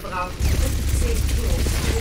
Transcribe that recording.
verbraucht 15 Kilo für.